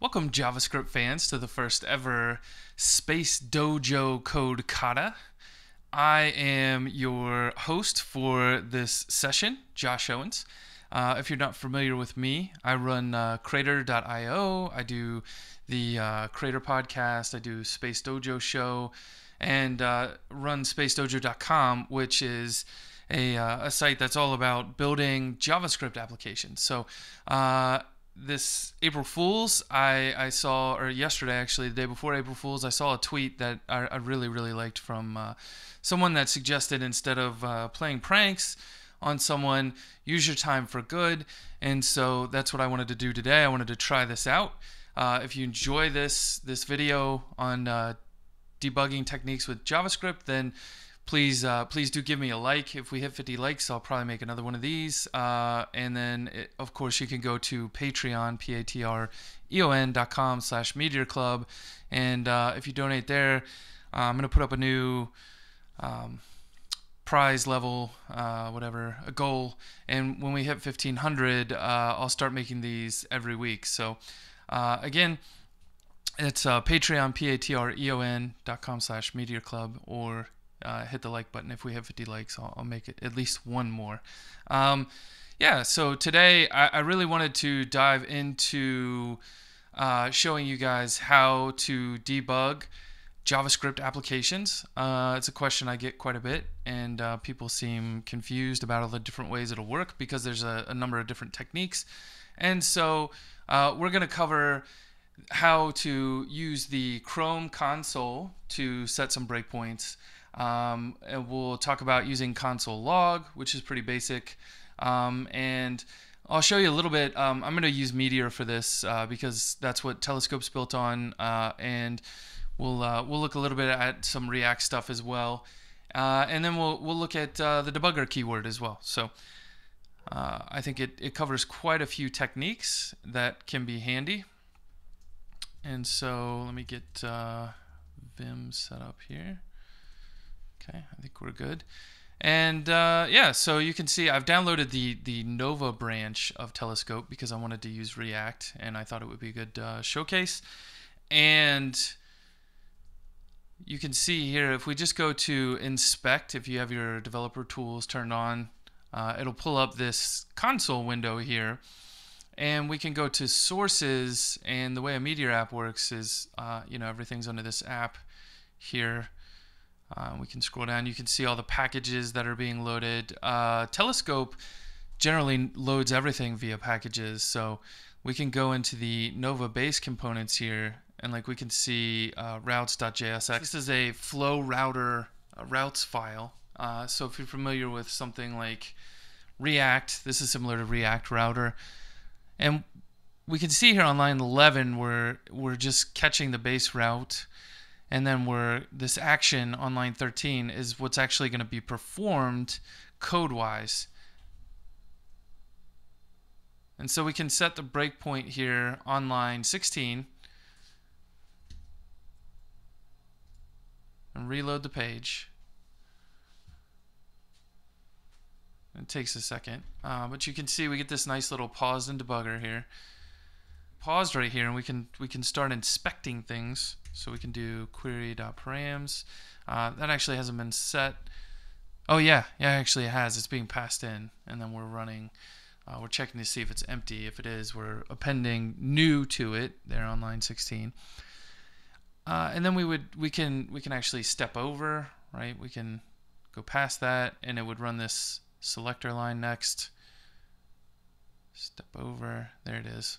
Welcome, JavaScript fans, to the first ever Space Dojo Code Kata. I am your host for this session, Josh Owens. Uh, if you're not familiar with me, I run uh, Crater.io. I do the uh, Crater podcast. I do Space Dojo show, and uh, run SpaceDojo.com, which is a, uh, a site that's all about building JavaScript applications. So uh, this April Fools, I, I saw, or yesterday actually, the day before April Fools, I saw a tweet that I, I really, really liked from uh, someone that suggested instead of uh, playing pranks on someone, use your time for good. And so that's what I wanted to do today. I wanted to try this out. Uh, if you enjoy this this video on uh, debugging techniques with JavaScript, then please uh, please do give me a like. If we hit 50 likes i'll probably make another one of these. Uh, and then it, of course you can go to patreon p-a-t-r-e-o-n dot com slash meteor club. And uh, if you donate there uh, i'm going to put up a new um, prize level uh, whatever a goal. And when we hit 1500 uh, i'll start making these every week. So again it's patreon p-a-t-r-e-o-n dot com slash meteor club or uh, hit the like button. If we have 50 likes, I'll, I'll make it at least one more. Um, yeah, so today I, I, really wanted to dive into uh, showing you guys how to debug JavaScript applications. Uh, it's a question I get quite a bit, and uh, people seem confused about all the different ways it'll work because there's a, a number of different techniques. And so uh, we're going to cover how to use the Chrome console to set some breakpoints. Um, and we'll talk about using console log, which is pretty basic. Um, and I'll show you a little bit. Um, I'm going to use Meteor for this uh, because that's what Telescope's built on. Uh, and we'll, uh, we'll look a little bit at some React stuff as well. Uh, and then we'll, we'll look at uh, the debugger keyword as well. So uh, I think it, it covers quite a few techniques that can be handy. And so let me get Vim set up here. Okay, I think we're good. And uh, yeah, so you can see I've downloaded the the Nova branch of Telescope because I wanted to use React and I thought it would be a good uh, showcase. And you can see here if we just go to inspect, if you have your developer tools turned on, uh, it'll pull up this console window here. And we can go to sources, and the way a Meteor app works is, uh, you know, everything's under this app here. Uh, we can scroll down. You can see all the packages that are being loaded. Uh, Telescope generally loads everything via packages, so we can go into the Nova base components here, and like we can see uh, routes.jsx. This is a flow router uh, routes file. Uh, so if you're familiar with something like React, this is similar to React router, and we can see here on line 11 we're we're just catching the base route and then where this action on line 13 is what's actually going to be performed code wise and so we can set the breakpoint here on line 16 and reload the page. It takes a second. Uh, but you can see we get this nice little pause and debugger here paused right here and we can we can start inspecting things so we can do query.params. Uh, that actually hasn't been set. Oh yeah, yeah, actually it has. It's being passed in, and then we're running. Uh, we're checking to see if it's empty. If it is, we're appending new to it there on line 16. Uh, and then we would we can we can actually step over, right? We can go past that, and it would run this selector line next. Step over. There it is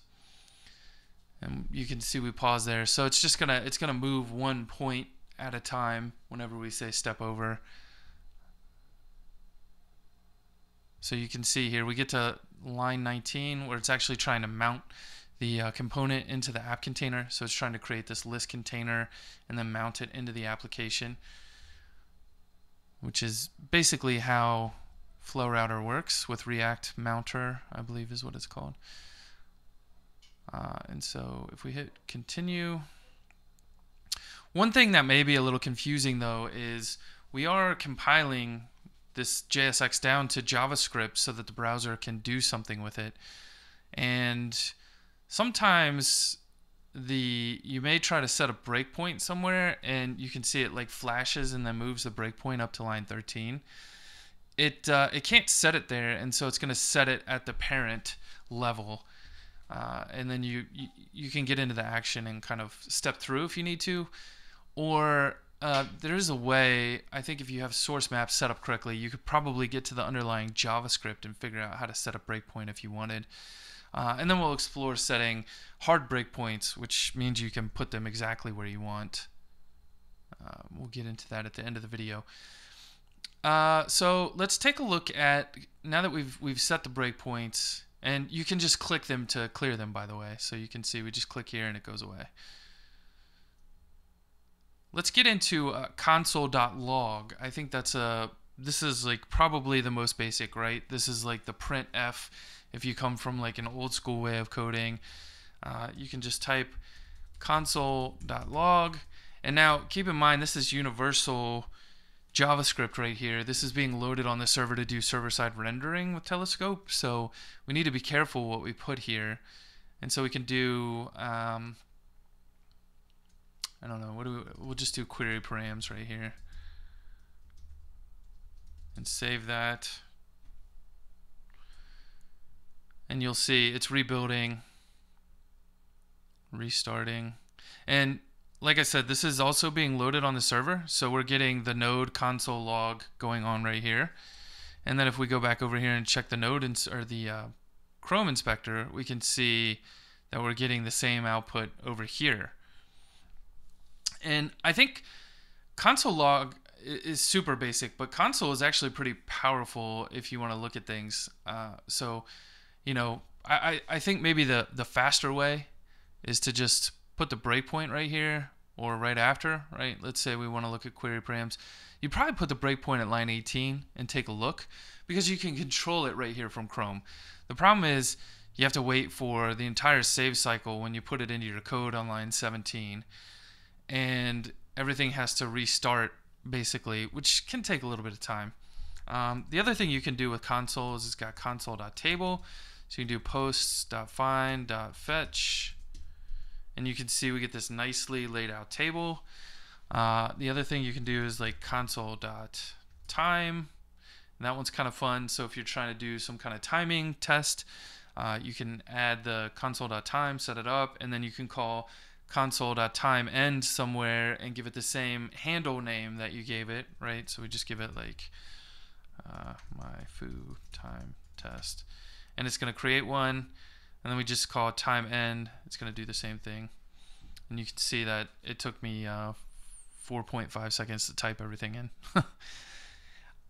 and you can see we pause there. So it's just gonna it's gonna move one point at a time whenever we say step over. So you can see here we get to line 19 where it's actually trying to mount the uh, component into the app container. So it's trying to create this list container and then mount it into the application which is basically how flow router works with react mounter I believe is what it's called uh, and so if we hit continue, one thing that may be a little confusing though is we are compiling this JSX down to JavaScript so that the browser can do something with it. And sometimes the you may try to set a breakpoint somewhere and you can see it like flashes and then moves the breakpoint up to line 13 it uh, it can't set it there and so it's going to set it at the parent level uh, and then you, you you can get into the action and kind of step through if you need to or uh, there is a way i think if you have source maps set up correctly you could probably get to the underlying javascript and figure out how to set a breakpoint if you wanted uh, and then we'll explore setting hard breakpoints, which means you can put them exactly where you want. Uh, we'll get into that at the end of the video. Uh, so let's take a look at now that we've we've set the breakpoints, and you can just click them to clear them. By the way, so you can see we just click here and it goes away. Let's get into uh, console.log. I think that's a this is like probably the most basic, right? This is like the printf if you come from like an old school way of coding, uh, you can just type console.log. And now keep in mind, this is universal JavaScript right here. This is being loaded on the server to do server-side rendering with Telescope. So we need to be careful what we put here. And so we can do, um, I don't know, what do we, we'll just do query params right here. And save that and you'll see it's rebuilding, restarting. And like I said, this is also being loaded on the server. So we're getting the node console log going on right here. And then if we go back over here and check the node ins or the uh, Chrome inspector, we can see that we're getting the same output over here. And I think console log is super basic, but console is actually pretty powerful if you want to look at things. Uh, so you know, I, I think maybe the, the faster way is to just put the breakpoint right here or right after, right? Let's say we want to look at query params. You probably put the breakpoint at line 18 and take a look because you can control it right here from Chrome. The problem is you have to wait for the entire save cycle when you put it into your code on line 17 and everything has to restart basically, which can take a little bit of time. Um, the other thing you can do with console is it's got console.table. So you can do posts.find.fetch, and you can see we get this nicely laid out table. Uh, the other thing you can do is like console.time, and that one's kind of fun. So if you're trying to do some kind of timing test, uh, you can add the console.time, set it up, and then you can call console.time end somewhere and give it the same handle name that you gave it, right? So we just give it like uh, my foo time test and it's going to create one and then we just call time end. It's going to do the same thing. And you can see that it took me uh, 4.5 seconds to type everything in.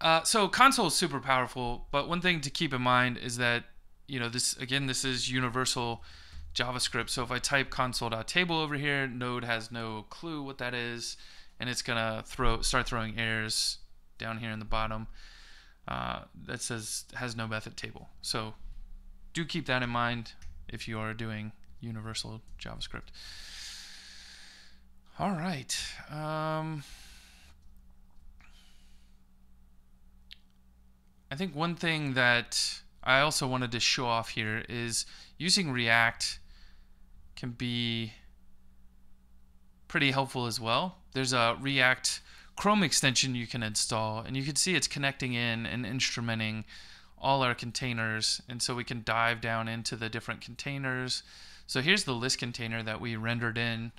Uh, so console is super powerful but one thing to keep in mind is that you know this again this is universal JavaScript. So if I type console.table over here node has no clue what that is and it's gonna throw start throwing errors down here in the bottom uh, that says has no method table. So do keep that in mind if you are doing universal JavaScript. All right. Um, I think one thing that I also wanted to show off here is using React can be pretty helpful as well. There's a React Chrome extension you can install, and you can see it's connecting in and instrumenting all our containers and so we can dive down into the different containers. So here's the list container that we rendered in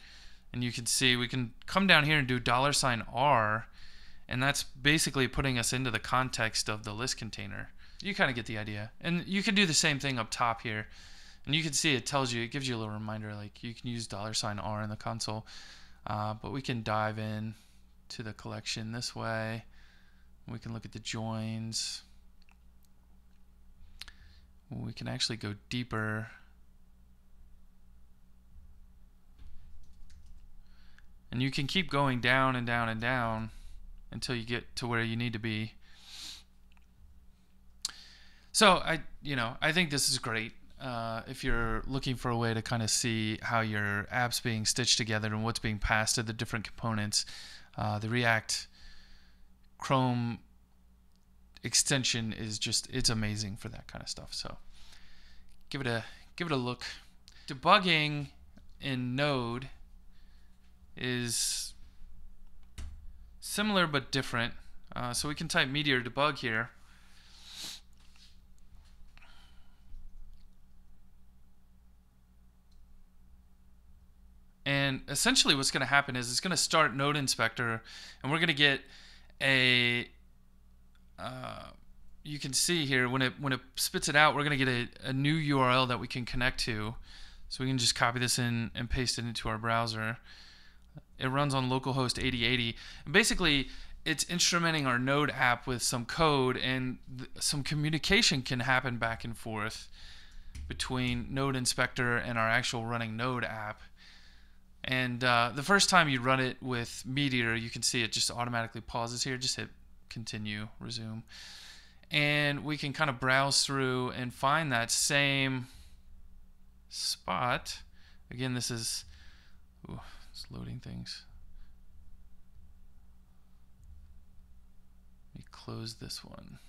and you can see we can come down here and do dollar sign $R and that's basically putting us into the context of the list container. You kind of get the idea. And you can do the same thing up top here and you can see it tells you it gives you a little reminder like you can use dollar sign $R in the console uh, but we can dive in to the collection this way. We can look at the joins we can actually go deeper. And you can keep going down and down and down until you get to where you need to be. So I you know I think this is great uh, if you're looking for a way to kind of see how your app's being stitched together and what's being passed to the different components uh, the React Chrome extension is just it's amazing for that kind of stuff. So give it a give it a look. Debugging in Node is similar but different. Uh, so we can type Meteor debug here. And essentially what's going to happen is it's going to start Node Inspector and we're going to get a uh, you can see here when it when it spits it out we're going to get a, a new URL that we can connect to. So we can just copy this in and paste it into our browser. It runs on localhost 8080 and basically it's instrumenting our node app with some code and some communication can happen back and forth between node inspector and our actual running node app. And uh, the first time you run it with Meteor, you can see it just automatically pauses here. Just hit continue, resume. And we can kind of browse through and find that same spot. Again, this is, ooh, it's loading things. Let me close this one.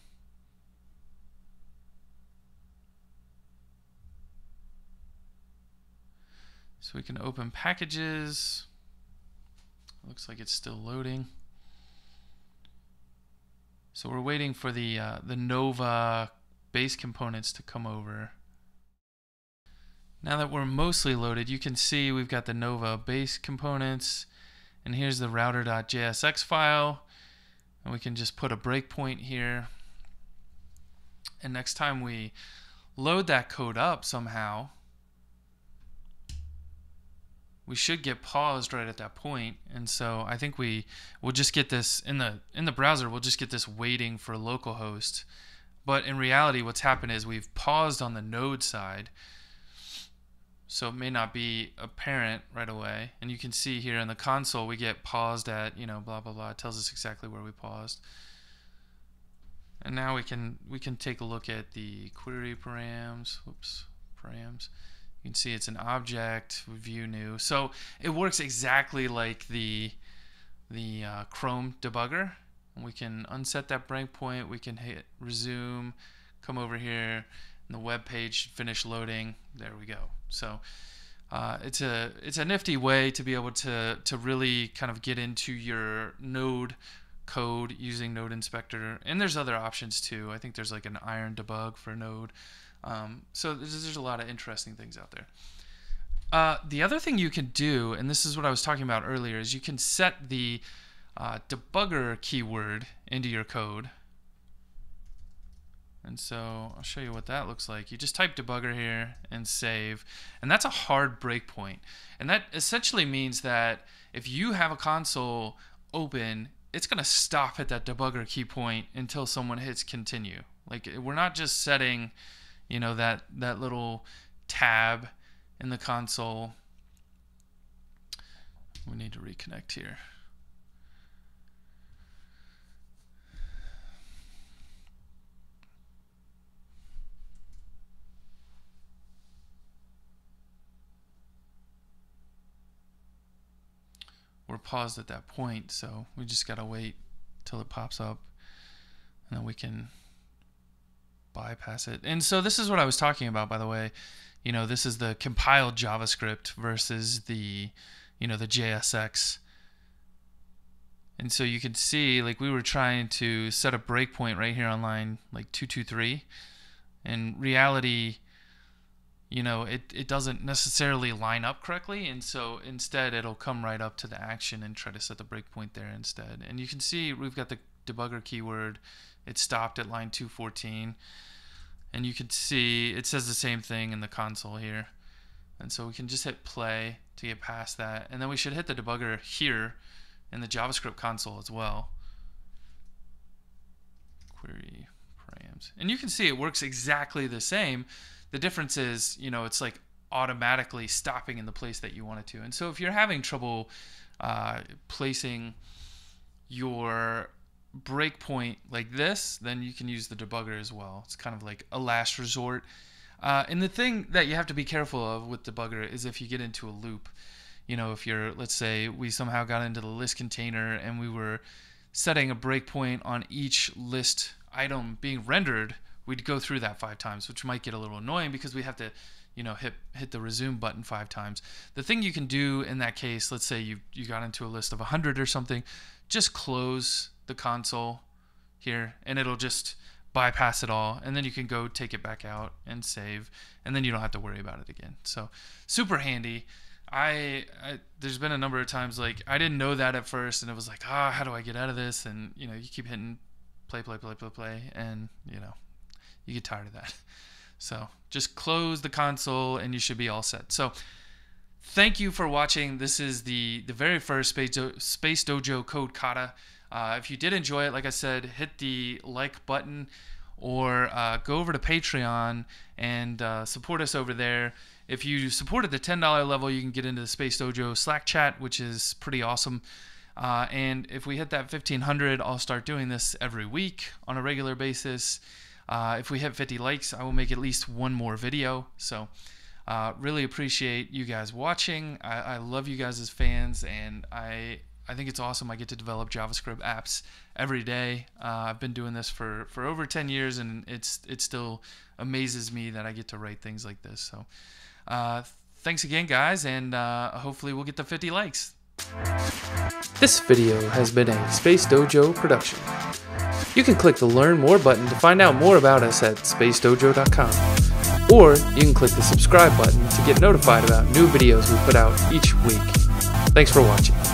So we can open packages. Looks like it's still loading. So we're waiting for the uh, the Nova base components to come over. Now that we're mostly loaded, you can see we've got the Nova base components, and here's the router.jsx file, and we can just put a breakpoint here. And next time we load that code up somehow, we should get paused right at that point. And so i think we will just get this in the in the browser we'll just get this waiting for localhost but in reality what's happened is we've paused on the node side. So it may not be apparent right away. And you can see here in the console we get paused at you know blah blah blah. It tells us exactly where we paused. And now we can we can take a look at the query params. Whoops params you can see it's an object, view new. So it works exactly like the, the uh, Chrome debugger. We can unset that breakpoint. We can hit resume, come over here, and the web page finish loading. There we go. So uh, it's a it's a nifty way to be able to to really kind of get into your Node code using Node Inspector. And there's other options too. I think there's like an iron debug for Node. Um, so there's, there's, a lot of interesting things out there. Uh, the other thing you can do, and this is what I was talking about earlier, is you can set the uh, debugger keyword into your code. And so I'll show you what that looks like. You just type debugger here and save. And that's a hard breakpoint. And that essentially means that if you have a console open, it's going to stop at that debugger key point until someone hits continue. Like eh, we're not just setting you know that that little tab in the console we need to reconnect here we're paused at that point so we just gotta wait till it pops up and then we can bypass it. And so this is what I was talking about, by the way. You know, this is the compiled JavaScript versus the, you know, the JSX. And so you can see, like, we were trying to set a breakpoint right here on line, like, 223. In reality, you know, it, it doesn't necessarily line up correctly. And so instead, it'll come right up to the action and try to set the breakpoint there instead. And you can see we've got the debugger keyword. It stopped at line 214 and you can see it says the same thing in the console here. And so we can just hit play to get past that. And then we should hit the debugger here in the JavaScript console as well. Query params. And you can see it works exactly the same the difference is you know it's like automatically stopping in the place that you want it to and so if you're having trouble uh, placing your breakpoint like this, then you can use the debugger as well. It's kind of like a last resort. Uh, and the thing that you have to be careful of with debugger is if you get into a loop. You know, if you're, let's say, we somehow got into the list container and we were setting a breakpoint on each list item being rendered, we'd go through that five times, which might get a little annoying because we have to you know hit hit the resume button five times. The thing you can do in that case, let's say you you got into a list of 100 or something, just close the console here and it'll just bypass it all and then you can go take it back out and save and then you don't have to worry about it again. So super handy. I, I, there's been a number of times like I didn't know that at first, and it was like, ah, oh, how do I get out of this? And you know, you keep hitting play, play, play, play, play, and you know, you get tired of that. So just close the console, and you should be all set. So thank you for watching. This is the the very first Space, Do- Space Dojo Code Kata. Uh, if you did enjoy it, like I said, hit the like button or uh, go over to Patreon and uh, support us over there. If you support at the $10 level, you can get into the Space Dojo Slack chat, which is pretty awesome. Uh, and if we hit that 1500, I'll start doing this every week on a regular basis. Uh, if we hit 50 likes, I will make at least one more video. So, uh, really appreciate you guys watching. I, I love you guys as fans, and I I think it's awesome. I get to develop JavaScript apps every day. Uh, I've been doing this for, for over 10 years, and it's it still amazes me that I get to write things like this. So, uh, thanks again, guys, and uh, hopefully we'll get the 50 likes. This video has been a Space Dojo production. You can click the Learn More button to find out more about us at spacedojo.com. Or you can click the subscribe button to get notified about new videos we put out each week. Thanks for watching.